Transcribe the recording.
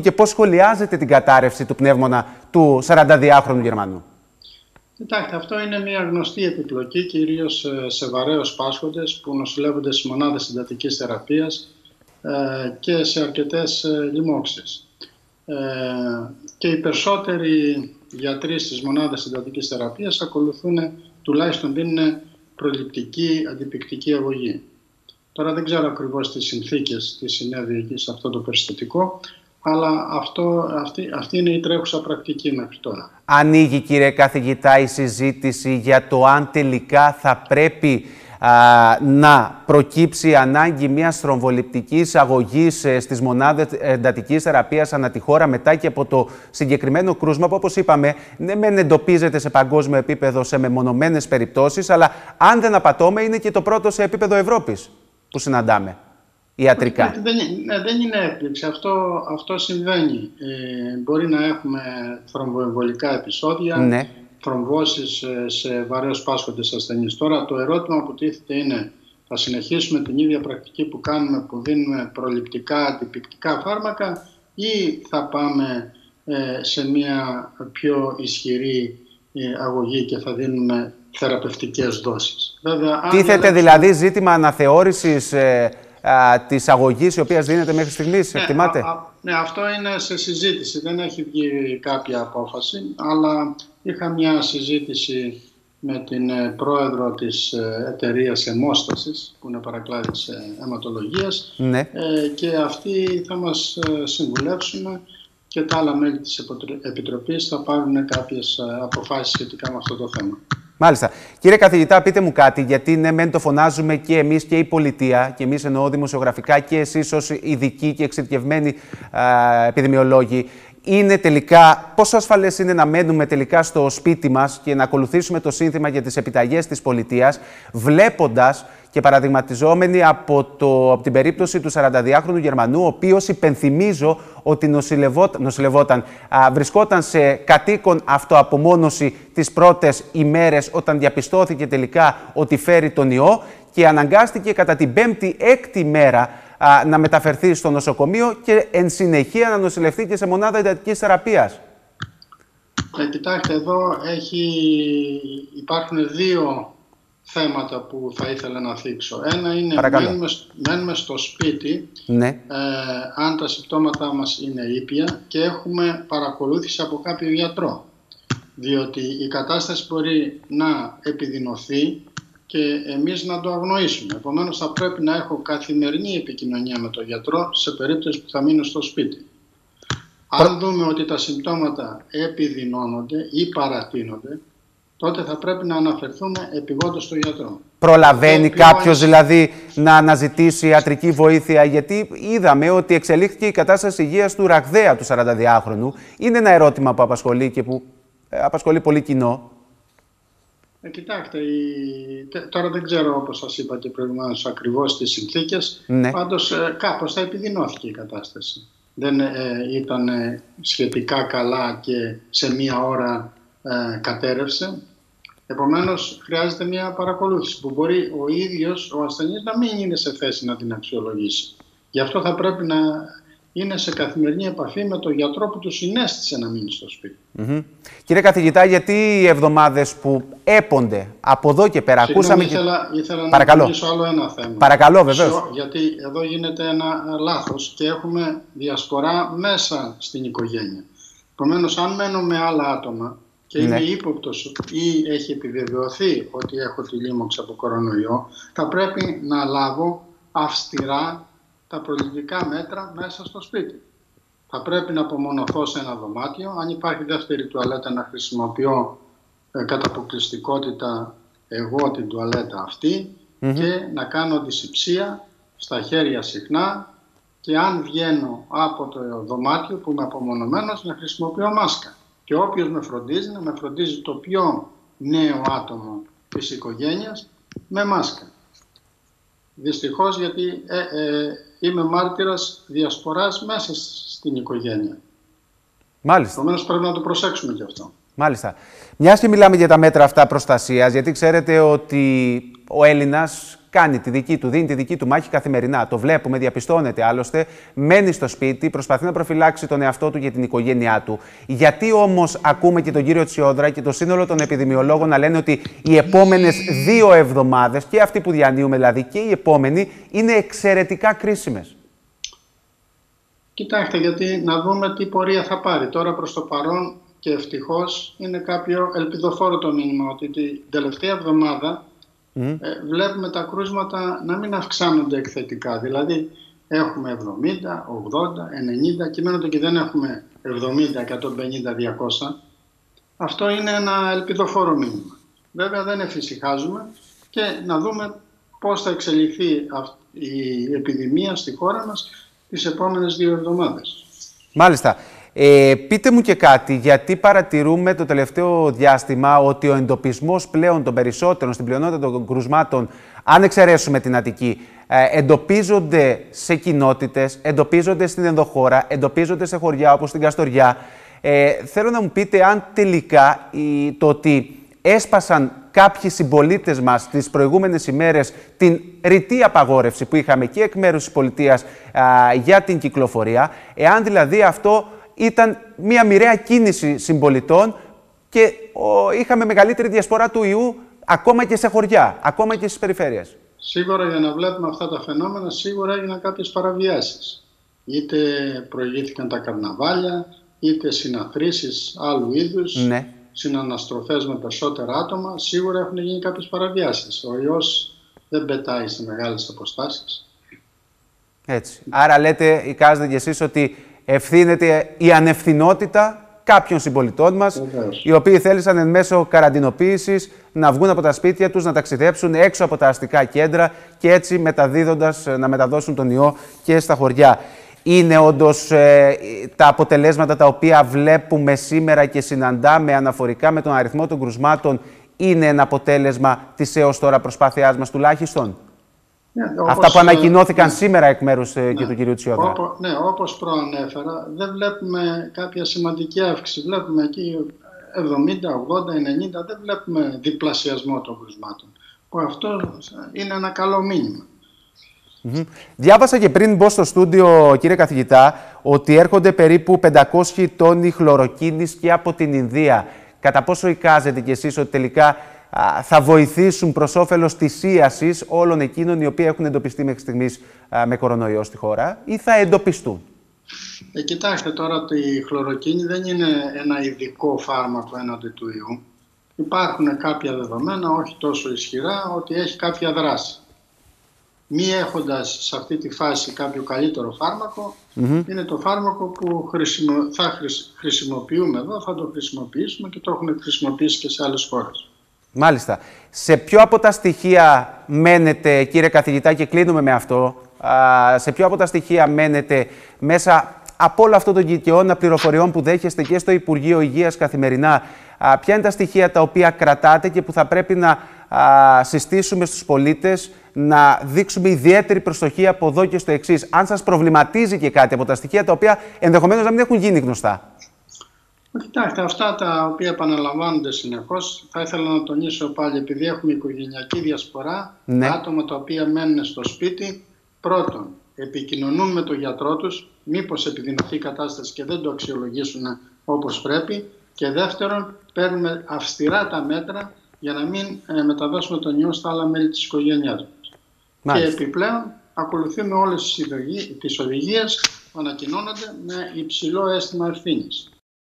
και πώς σχολιάζετε την κατάρρευση του πνεύμονα του 42χρονου Γερμανού; Κοιτάξτε, αυτό είναι μια γνωστή επιπλοκή, κυρίως σε βαρέως πάσχοντες που νοσηλεύονται στις μονάδες συντατικής θεραπείας ε, και σε αρκετές ε, λοιμώξεις. Ε, και οι περισσότεροι γιατροί στις μονάδες συντατικής θεραπείας ακολουθούν, τουλάχιστον δίνουν προληπτική αντιπικτική αγωγή. Τώρα δεν ξέρω ακριβώς τις συνθήκες τι συνέβη εκεί σε αυτό το περιστατικό, αλλά αυτό, αυτή, αυτή είναι η τρέχουσα πρακτική μέχρι τώρα. Ανοίγει κύριε καθηγητά η συζήτηση για το αν τελικά θα πρέπει να προκύψει η ανάγκη μιας θρομβοληπτικής αγωγής ε, στις μονάδες εντατικής θεραπείας ανά τη χώρα μετά και από το συγκεκριμένο κρούσμα που όπως είπαμε ναι μεν εντοπίζεται σε παγκόσμιο επίπεδο σε μεμονωμένες περιπτώσεις αλλά αν δεν απατώμε είναι και το πρώτο σε επίπεδο Ευρώπης που συναντάμε ιατρικά. Δεν, ναι, δεν είναι έκπληξη. Αυτό, αυτό συμβαίνει. Ε, μπορεί να έχουμε θρομποεμβολικά επεισόδια, ναι. θρομβώσεις ε, σε βαρέως πάσχοντες ασθενείς. Τώρα το ερώτημα που τίθεται είναι θα συνεχίσουμε την ίδια πρακτική που κάνουμε που δίνουμε προληπτικά, αντιπικτικά φάρμακα ή θα πάμε ε, σε μια πιο ισχυρή ε, αγωγή και θα δίνουμε θεραπευτικές δόσεις; Βέβαια, Τίθεται δηλαδή ζήτημα αναθεώρησης της αγωγής η οποία δίνεται μέχρι στιγμής, ναι, εκτιμάτε. ναι, αυτό είναι σε συζήτηση. Δεν έχει βγει κάποια απόφαση, αλλά είχα μια συζήτηση με την ε, πρόεδρο της ε, εταιρείας Εμόστασης, που είναι παρακλάδης ε, αιματολογίας ναι. και αυτοί θα μας συμβουλεύσουν και τα άλλα μέλη της Επιτροπής θα πάρουν κάποιες αποφάσεις σχετικά με αυτό το θέμα. Μάλιστα. Κύριε καθηγητά, πείτε μου κάτι, γιατί ναι, μεν το φωνάζουμε και εμείς και η πολιτεία, και εμείς εννοώ δημοσιογραφικά και εσείς ως ειδικοί και εξειδικευμένοι επιδημιολόγοι. Είναι τελικά, πόσο ασφαλές είναι να μένουμε τελικά στο σπίτι μας και να ακολουθήσουμε το σύνθημα για τις επιταγές της πολιτείας, βλέποντας και παραδειγματιζόμενοι από, το, από την περίπτωση του 42χρονου Γερμανού, ο οποίος υπενθυμίζω ότι νοσηλευόταν, βρισκόταν σε κατοίκον αυτοαπομόνωση τις πρώτες ημέρες όταν διαπιστώθηκε τελικά ότι φέρει τον ιό και αναγκάστηκε κατά την πέμπτη έκτη μέρα να μεταφερθεί στο νοσοκομείο και εν συνεχεία να νοσηλευτεί και σε μονάδα εντατικής θεραπείας. Ε, κοιτάξτε, εδώ έχει, υπάρχουν δύο θέματα που θα ήθελα να θίξω. Ένα είναι μένουμε, μένουμε, στο σπίτι ναι. ε, αν τα συμπτώματά μας είναι ήπια και έχουμε παρακολούθηση από κάποιο γιατρό. Διότι η κατάσταση μπορεί να επιδεινωθεί και εμείς να το αγνοήσουμε. Επομένως θα πρέπει να έχω καθημερινή επικοινωνία με τον γιατρό σε περίπτωση που θα μείνω στο σπίτι. Αν δούμε ότι τα συμπτώματα επιδεινώνονται ή παρατείνονται, τότε θα πρέπει να αναφερθούμε επιγόντως στο γιατρό. Προλαβαίνει κάποιος δηλαδή να αναζητήσει ιατρική βοήθεια, γιατί είδαμε ότι εξελίχθηκε η κατάσταση υγείας του ραγδαία του 42χρονου. Είναι ένα ερώτημα που απασχολεί και που ε, απασχολεί πολύ κοινό. Ε, κοιτάξτε, η... τώρα δεν ξέρω όπως σας είπα και προηγουμένως ακριβώς τις συνθήκες, ναι. πάντως ε, κάπως θα επιδεινώθηκε η κατάσταση. Δεν ε, ήταν σχετικά καλά και σε μία ώρα ε, κατέρευσε. Επομένως, χρειάζεται μια παρακολούθηση που μπορεί ο ίδιος ο ασθενής να μην είναι σε θέση να την αξιολογήσει. Γι' αυτό θα πρέπει να είναι σε καθημερινή επαφή με τον γιατρό που τους συνέστησε να μείνει στο σπίτι. Mm Κύριε καθηγητά, γιατί οι εβδομάδες που έπονται από εδώ και πέρα, Συγγνώμη, ακούσαμε... Ήθελα, ήθελα Παρακαλώ. να μιλήσω άλλο ένα θέμα. Παρακαλώ, βεβαίως. Γιατί εδώ γίνεται ένα λάθος και έχουμε διασπορά μέσα στην οικογένεια. Επομένως, αν μένω με άλλα άτομα, και ναι. είμαι ύποπτος ή έχει επιβεβαιωθεί ότι έχω τη λίμωξη από κορονοϊό, θα πρέπει να λάβω αυστηρά τα προληπτικά μέτρα μέσα στο σπίτι. Θα πρέπει να απομονωθώ σε ένα δωμάτιο. Αν υπάρχει δεύτερη τουαλέτα να χρησιμοποιώ ε, κατά αποκλειστικότητα εγώ την τουαλέτα και να κάνω δυσυψία στα χέρια συχνά και αν βγαίνω από το δωμάτιο που είμαι απομονωμένος να χρησιμοποιώ μάσκα και όποιος με φροντίζει να με φροντίζει το πιο νέο άτομο της οικογένειας με μάσκα. Δυστυχώς γιατί ε, ε, είμαι μάρτυρας διασποράς μέσα στην οικογένεια. Μάλιστα. Επομένως πρέπει να το προσέξουμε και αυτό. Μάλιστα. Μιας και μιλάμε για τα μέτρα αυτά προστασίας, γιατί ξέρετε ότι ο Έλληνας κάνει τη δική του, δίνει τη δική του μάχη καθημερινά. Το βλέπουμε, διαπιστώνεται άλλωστε. Μένει στο σπίτι, προσπαθεί να προφυλάξει τον εαυτό του και την οικογένειά του. Γιατί όμως ακούμε και τον κύριο Τσιόδρα και το σύνολο των επιδημιολόγων να λένε ότι οι επόμενες δύο εβδομάδες, και αυτοί που διανύουμε δηλαδή και οι επόμενοι, είναι εξαιρετικά κρίσιμες. Κοιτάξτε, γιατί να δούμε τι πορεία θα πάρει. Τώρα προς το παρόν και ευτυχώς είναι κάποιο ελπιδοφόρο το μήνυμα ότι την τελευταία εβδομάδα ε, βλέπουμε τα κρούσματα να μην αυξάνονται εκθετικά. Δηλαδή έχουμε 70, 80, 90 και μένονται και δεν έχουμε 70, 150, 200. Αυτό είναι ένα ελπιδοφόρο μήνυμα. Βέβαια δεν εφησυχάζουμε και να δούμε πώς θα εξελιχθεί η επιδημία στη χώρα μας τις επόμενες δύο εβδομάδες. Μάλιστα. Ε, πείτε μου και κάτι, γιατί παρατηρούμε το τελευταίο διάστημα ότι ο εντοπισμός πλέον των περισσότερων, στην πλειονότητα των κρουσμάτων, αν εξαιρέσουμε την Αττική, ε, εντοπίζονται σε κοινότητες, εντοπίζονται στην ενδοχώρα, εντοπίζονται σε χωριά όπως την Καστοριά. Ε, θέλω να μου πείτε αν τελικά το ότι έσπασαν κάποιοι συμπολίτες μας τις προηγούμενες ημέρες την ρητή απαγόρευση που είχαμε και εκ μέρους της πολιτείας για την κυκλοφορία, εάν δηλαδή αυτό ήταν μια μοιραία κίνηση συμπολιτών και ο, είχαμε μεγαλύτερη διασπορά του ιού ακόμα και σε χωριά, ακόμα και στις περιφέρειες. Σίγουρα για να βλέπουμε αυτά τα φαινόμενα, σίγουρα έγιναν κάποιες παραβιάσεις. Είτε προηγήθηκαν τα καρναβάλια, είτε συναθρήσεις άλλου είδους, ναι. συναναστροφές με περισσότερα άτομα, σίγουρα έχουν γίνει κάποιες παραβιάσεις. Ο ιός δεν πετάει σε μεγάλες αποστάσεις. Έτσι. Άρα λέτε, εικάζετε κι εσείς ότι ευθύνεται η ανευθυνότητα κάποιων συμπολιτών μας, οι οποίοι θέλησαν εν μέσω καραντινοποίησης να βγουν από τα σπίτια τους, να ταξιδέψουν έξω από τα αστικά κέντρα και έτσι μεταδίδοντας να μεταδώσουν τον ιό και στα χωριά. Είναι όντως ε, τα αποτελέσματα τα οποία βλέπουμε σήμερα και συναντάμε αναφορικά με τον αριθμό των κρουσμάτων είναι ένα αποτέλεσμα της έως τώρα προσπάθειάς μας τουλάχιστον. Ναι, Αυτά που ανακοινώθηκαν ναι. σήμερα εκ μέρους ναι, και του κυρίου Τσιόδρα. Όπως, ναι, όπως προανέφερα, δεν βλέπουμε κάποια σημαντική αύξηση. Βλέπουμε εκεί 70, 80, 90, δεν βλέπουμε διπλασιασμό των κρουσμάτων. Που αυτό είναι ένα καλό μήνυμα. Διάβασα και πριν μπω στο στούντιο, κύριε καθηγητά, ότι έρχονται περίπου 500 τόνοι χλωροκίνης και από την Ινδία. Κατά πόσο εικάζετε κι εσείς ότι τελικά θα βοηθήσουν προς όφελος της ίασης όλων εκείνων οι οποίοι έχουν εντοπιστεί μέχρι στιγμής με κορονοϊό στη χώρα ή θα εντοπιστούν; Ε, κοιτάξτε τώρα ότι η χλωροκίνη δεν είναι ένα ειδικό φάρμακο έναντι του ιού. Υπάρχουν κάποια δεδομένα, όχι τόσο ισχυρά, ότι έχει κάποια δράση. Μη έχοντας σε αυτή τη φάση κάποιο καλύτερο φάρμακο, είναι το φάρμακο που θα χρησιμοποιούμε εδώ, θα το χρησιμοποιήσουμε και το έχουν χρησιμοποιήσει και σε άλλες χώρες. Μάλιστα. Σε ποιο από τα στοιχεία μένετε, κύριε καθηγητά, και κλείνουμε με αυτό, σε ποιο από τα στοιχεία μένετε μέσα από όλο αυτό το γητιώνα πληροφοριών που δέχεστε και στο Υπουργείο Υγείας καθημερινά, ποια είναι τα στοιχεία τα οποία κρατάτε και που θα πρέπει να συστήσουμε στους πολίτες να δείξουμε ιδιαίτερη προστοχή από εδώ και στο εξής. Αν σας προβληματίζει και κάτι από τα στοιχεία τα οποία ενδεχομένως να μην έχουν γίνει γνωστά. Κοιτάξτε, αυτά τα οποία επαναλαμβάνονται συνεχώς, θα ήθελα να τονίσω πάλι, επειδή έχουμε οικογενειακή διασπορά, ναι. άτομα τα οποία μένουν στο σπίτι, πρώτον, επικοινωνούν με τον γιατρό τους, μήπως επιδεινωθεί η κατάσταση και δεν το αξιολογήσουν όπως πρέπει. Και δεύτερον, παίρνουμε αυστηρά τα μέτρα για να μην ε, μεταδώσουμε τον ιό στα άλλα μέλη της οικογένειάς μας. Και επιπλέον, ακολουθούμε όλες τις οδηγίες που ανακοινώνονται με υψηλό αίσθημα ευθύνης.